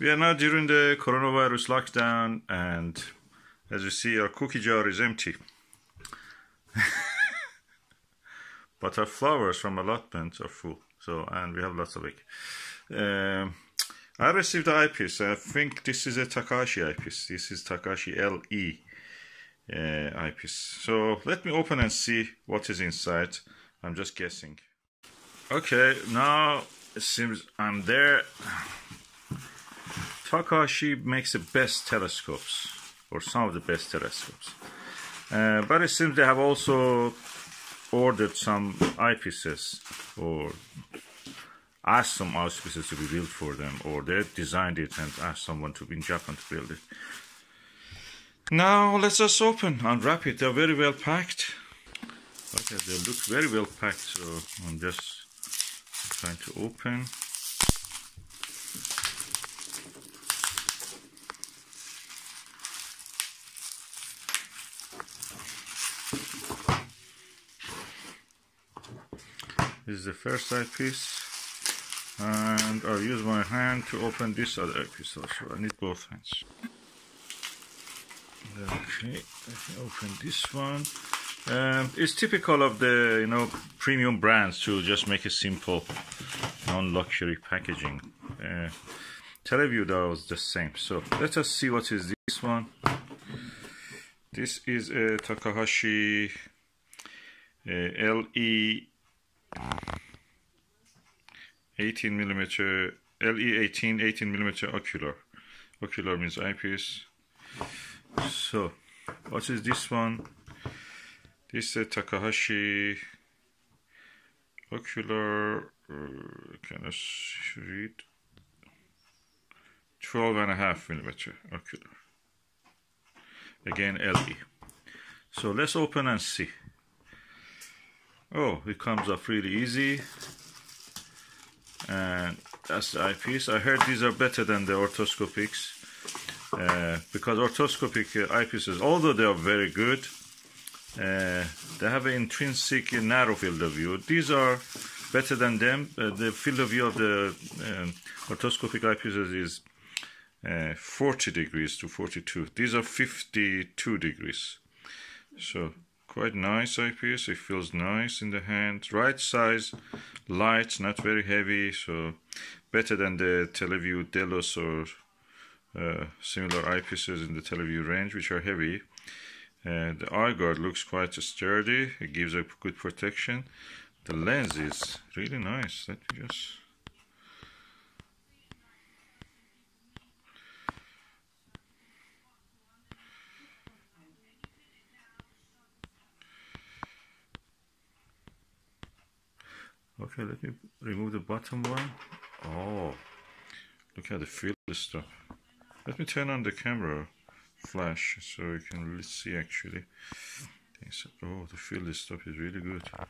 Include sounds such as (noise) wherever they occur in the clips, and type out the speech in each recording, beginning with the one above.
We are now during the coronavirus lockdown, and as you see, our cookie jar is empty. (laughs) but our flowers from allotment are full, so and we have lots of it. Um, I received the eyepiece. I think this is a Takahashi eyepiece. This is Takahashi LE uh, eyepiece. So let me open and see what is inside. I'm just guessing. Okay, now it seems I'm there. Takahashi makes the best telescopes, or some of the best telescopes. Uh, but it seems they have also ordered some eyepieces, or asked some eyepieces to be built for them, or they designed it and asked someone to in Japan to build it. Now let's just open, unwrap it. They're very well packed. Okay, they look very well packed, so I'm just trying to open. This is the first side piece. And I'll use my hand to open this other eyepiece also. I need both hands. Okay, let me open this one. Um, it's typical of the you know premium brands to just make a simple non-luxury packaging. Uh, Televue does the same. So let us see what is this one. This is a Takahashi uh, LE 18 millimeter LE 18 18 millimeter ocular. Ocular means eyepiece. So, what is this one? This is Takahashi ocular. Uh, can I read? 12 and a half millimeter ocular. Again, LE. So let's open and see. Oh, it comes off really easy. And that's the eyepiece. I heard these are better than the orthoscopics. Uh, because orthoscopic uh, eyepieces, although they are very good, uh, they have an intrinsic narrow field of view. These are better than them. Uh, the field of view of the um, orthoscopic eyepieces is uh, 40 degrees to 42. These are 52 degrees. So Quite nice eyepiece, it feels nice in the hand. Right size, light, not very heavy, so better than the Televue Delos or uh, similar eyepieces in the Televue range, which are heavy. Uh, the eye guard looks quite sturdy, it gives a good protection. The lens is really nice. Let me just Okay, let me remove the bottom one. Oh, look at the field stop. Let me turn on the camera flash so you can really see actually. Oh, the field stop is really good. I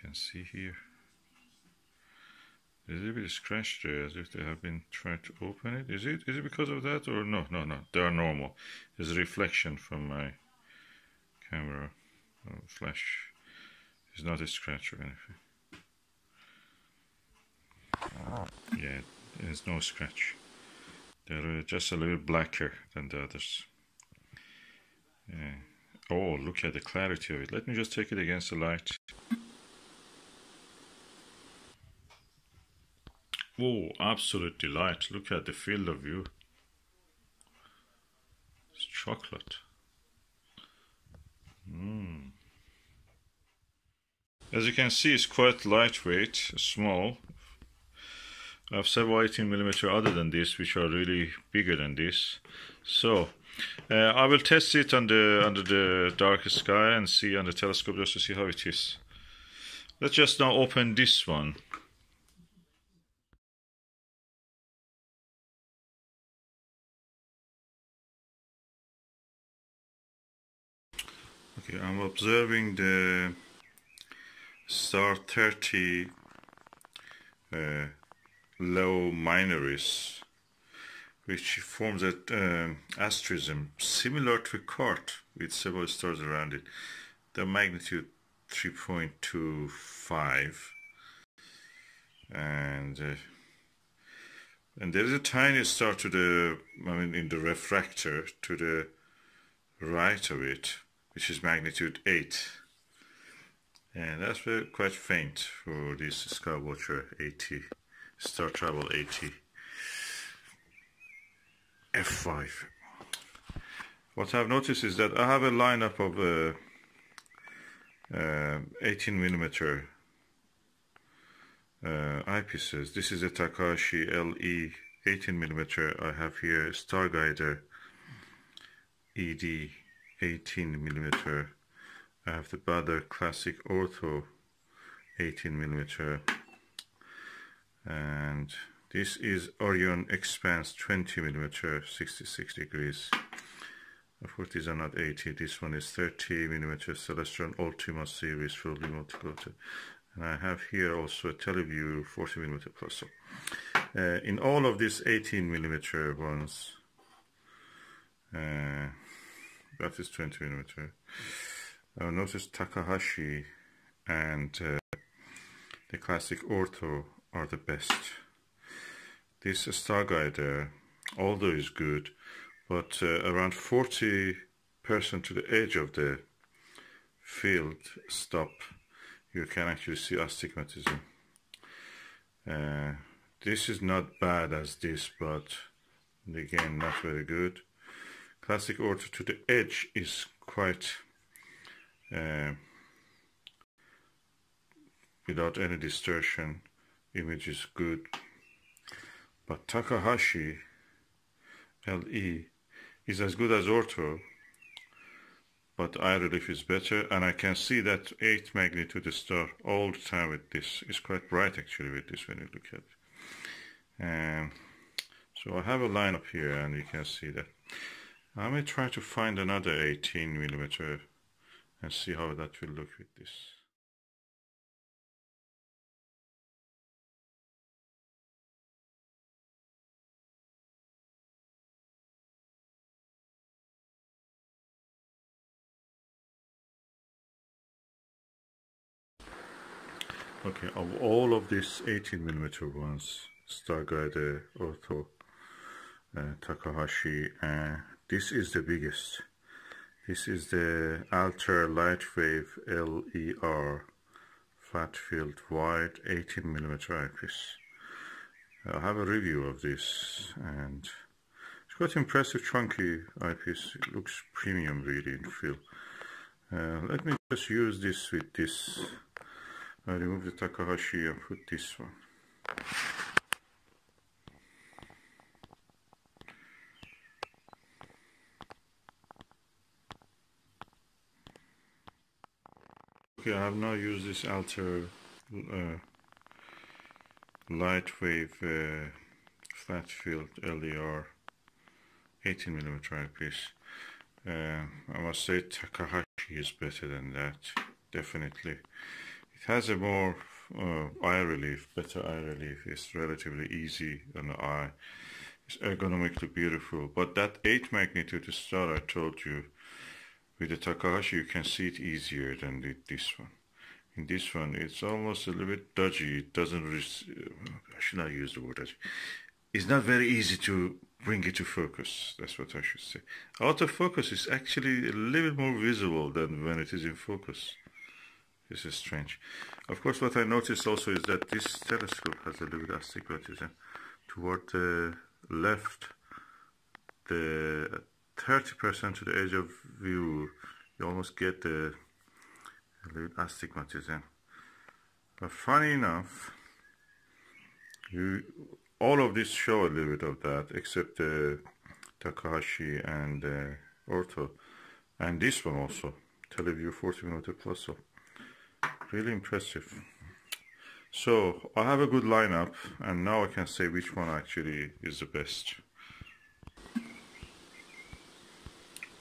can see here. There's a bit of scratch there as if they have been trying to open it. Is it is it because of that or no? No, no, they are normal. There's a reflection from my camera oh, flash. It's not a scratch or anything. Yeah, there's no scratch. They're uh, just a little blacker than the others. Yeah. Oh, look at the clarity of it. Let me just take it against the light. Oh, absolute delight. Look at the field of view. It's chocolate. Mmm. As you can see, it's quite lightweight, small. I have several 18 millimeter other than this, which are really bigger than this. So uh, I will test it under under the dark sky and see on the telescope just to see how it is. Let's just now open this one. Okay, I'm observing the star 30 uh, low Minoris which forms an um, asterism similar to a cart with several stars around it. The magnitude 3.25 and uh, and there is a tiny star to the, I mean, in the refractor to the right of it, which is magnitude 8. And that's very, quite faint for this Skywatcher 80, Star Travel 80 F5. What I've noticed is that I have a lineup of uh, uh, 18 millimeter uh, eyepieces. This is a Takahashi LE 18 millimeter. I have here Starguider ED 18 millimeter. I have the Baader Classic Ortho 18 millimeter, and this is Orion Expanse 20 millimeter, 66 degrees. Of course, these are not 80. This one is 30 millimeter Celestron Ultima series fully multi-coated. And I have here also a Televue 40 millimeter plus. So, uh, in all of these 18 millimeter ones, uh, that is 20 millimeter. I notice Takahashi and uh, the classic Ortho are the best. This Starguider, although is good, but uh, around 40% to the edge of the field stop, you can actually see astigmatism. Uh, this is not bad as this, but again, not very good. Classic ortho to the edge is quite uh, without any distortion. Image is good. But Takahashi LE is as good as ortho, but eye relief is better, and I can see that 8 magnitude star all the time with this. It's quite bright actually with this when you look at it. Um, so I have a line up here, and you can see that. I may try to find another 18 millimeter and see how that will look with this. Okay, of all of these 18 millimeter ones, Starguider, Ortho, uh, Takahashi, uh, this is the biggest. This is the Altair Lightwave LER flat field wide 18 millimeter eyepiece. I'll have a review of this and it's quite impressive chunky eyepiece. It looks premium really in feel. Uh, let me just use this with this I remove the Takahashi and put this one. Okay, I have now used this Altair uh, Lightwave uh, flat field LER 18 millimeter eyepiece. Uh, I must say Takahashi is better than that, definitely. It has a more uh, eye relief, better eye relief. It's relatively easy on the eye. It's ergonomically beautiful. But that 8 magnitude star I told you, with the Takahashi you can see it easier than the, this one. In this one, it's almost a little bit dodgy. It doesn't, uh, I should not use the word dodgy. It's not very easy to bring it to focus. That's what I should say. Out of focus is actually a little bit more visible than when it is in focus. This is strange. Of course, what I noticed also is that this telescope has a little bit astigmatism. Toward the left, the 30% to the edge of view, you almost get the little astigmatism. But funny enough, you all of this show a little bit of that, except the Takahashi and uh, Ortho, and this one also, Televue 40 millimeter plus. So really impressive so I have a good lineup and now I can say which one actually is the best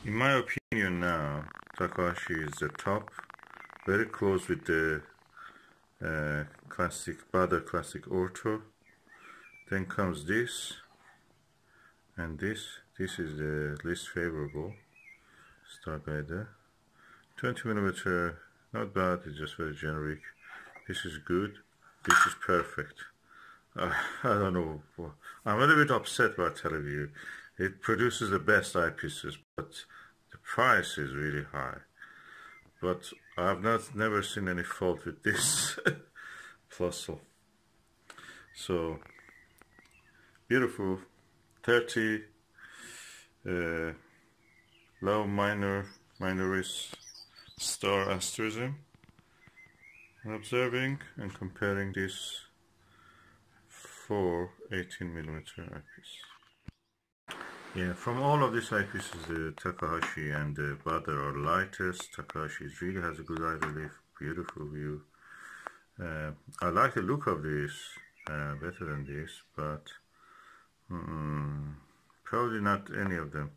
in my opinion now Takahashi is the top very close with the uh, classic Baader classic Ortho then comes this and this this is the least favorable Starguider 20 millimeter not bad, it's just very generic. This is good. This is perfect. uh, (laughs) I don't know. I'm a little bit upset by Televue. It produces the best eyepieces, but the price is really high. But I've not never seen any fault with this (laughs) Plössl. So beautiful, 30 uh, low minor minoris star asterism. Observing and comparing this for 18 millimeter eyepiece. Yeah, from all of these eyepieces, the Takahashi and the Baader are lightest. Takahashi really has a good eye relief, beautiful view. Uh, I like the look of this uh, better than this, but probably not any of them.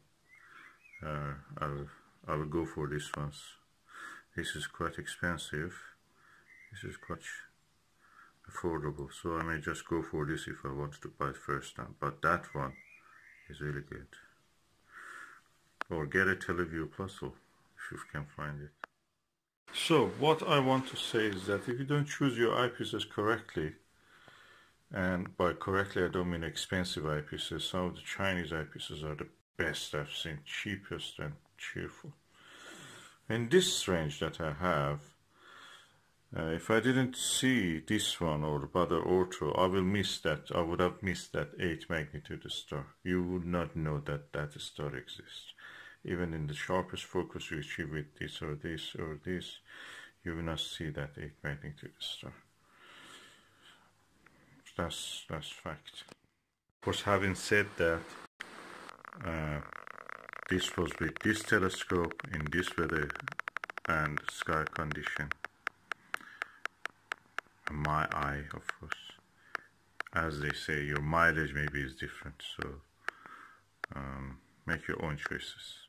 Uh, I'll, I will go for this ones. This is quite expensive. This is quite affordable so I may just go for this if I wanted to buy it first time but that one is really good. Or get a Televue Plössl if you can find it. So what I want to say is that if you don't choose your eyepieces correctly and by correctly I don't mean expensive eyepieces some of the Chinese eyepieces are the best I've seen cheapest and cheerful. In this range that I have uh, if I didn't see this one or the Baader Ortho, I will miss that. I would have missed that 8 magnitude star. You would not know that that star exists. Even in the sharpest focus you achieve with this or this or this, you will not see that 8 magnitude star. That's, that's fact. Of course, having said that, uh, this was with this telescope in this weather and sky condition my eye of course. As they say your mileage maybe is different so um, make your own choices